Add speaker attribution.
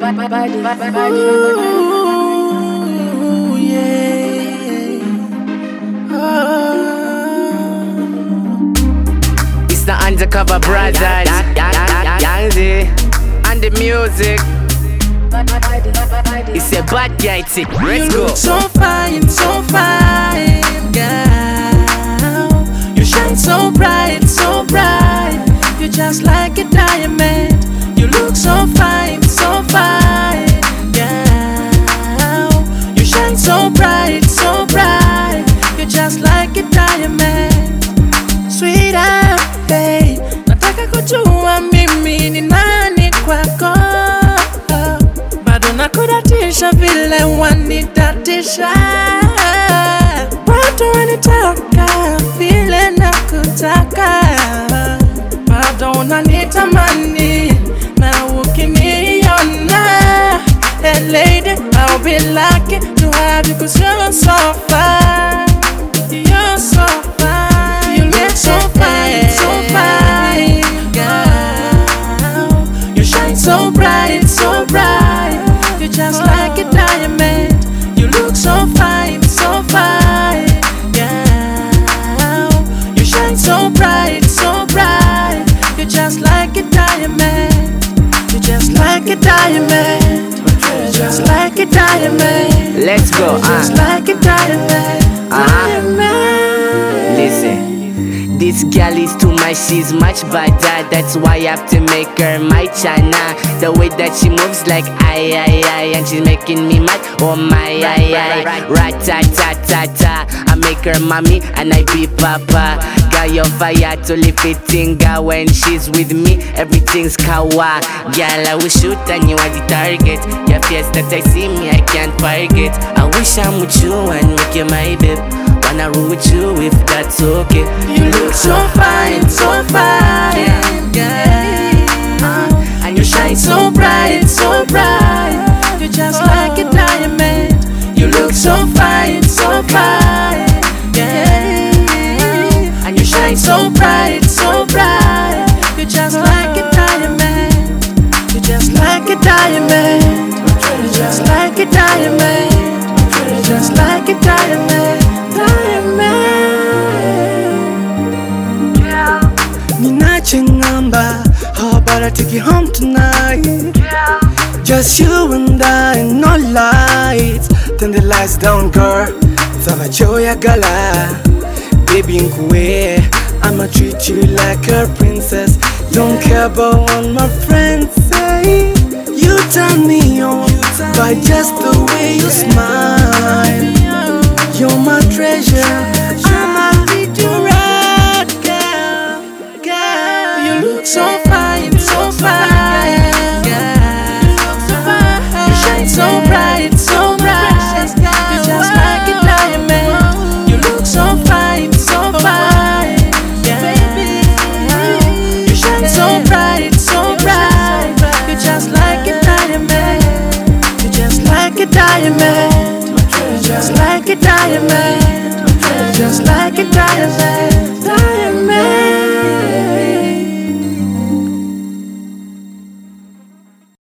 Speaker 1: Ooh, yeah. Oh.
Speaker 2: It's the undercover brothers, Young Zee, and the music. It's a bad guy tick.
Speaker 1: You
Speaker 2: Let's go.
Speaker 1: look so fine, so fine, girl. You shine so bright, so bright. You're just like a diamond. You look so fine, so fine, girl. You shine so bright, so bright. You're just like a diamond. Sweeter, babe. Nataka kujua mimi ni nani kwako bado nakudatisha vile wanitatisha watu wanitaka vile nakutaka lady, I'll be lucky to have you cause you're so fine. You're so fine. You look so fine, so fine Girl. You shine so bright, so bright. You're just like a diamond. You look so fine, so fine Girl. You shine so bright, so bright. You're just like a diamond. You're just like a diamond diamond
Speaker 2: Let's go.
Speaker 1: Just
Speaker 2: Uh.
Speaker 1: like a diamond
Speaker 2: Uh-huh.
Speaker 1: Diamond
Speaker 2: this girl is too much, she's much better. That's why I have to make her my china. The way that she moves, like ay ay ay, and she's making me mad. Oh my ay ay, right ta ta ta ta. I make her mommy and I be papa. Got your fire to lift it tinga when she's with me. Everything's kawa. Girl, I will shoot and you are the target. Your face that I see me, I can't forget. I wish I'm with you and make you my babe. Wanna roll with you if that's okay.
Speaker 1: You look so fine, so fine, girl. Uh, and you shine so bright, so bright. You're just like a diamond. You look so fine, so fine, girl. And you shine so bright, so bright. You're just like a diamond. You're just like a diamond. You're just like a diamond. You're just like a. Diamond.
Speaker 3: Ninachengamba, how about I take you home tonight? Just you and I, no lights. Turn the lights down, girl. Sava joya gala, baby nkwe. I'ma treat you like a princess. Don't care about what my friends say. You turn me on by just the way you smile. You're my treasure.
Speaker 1: You're just like a diamond.